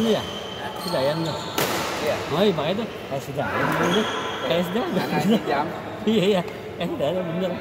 Iya. Dayan ya? Si Dayan. Iya. Oh iya pakai tuh. Ya, ya. Kayak si Dayan tuh. Kayak si Dayan. Iya iya. Kayak si Dayan bener.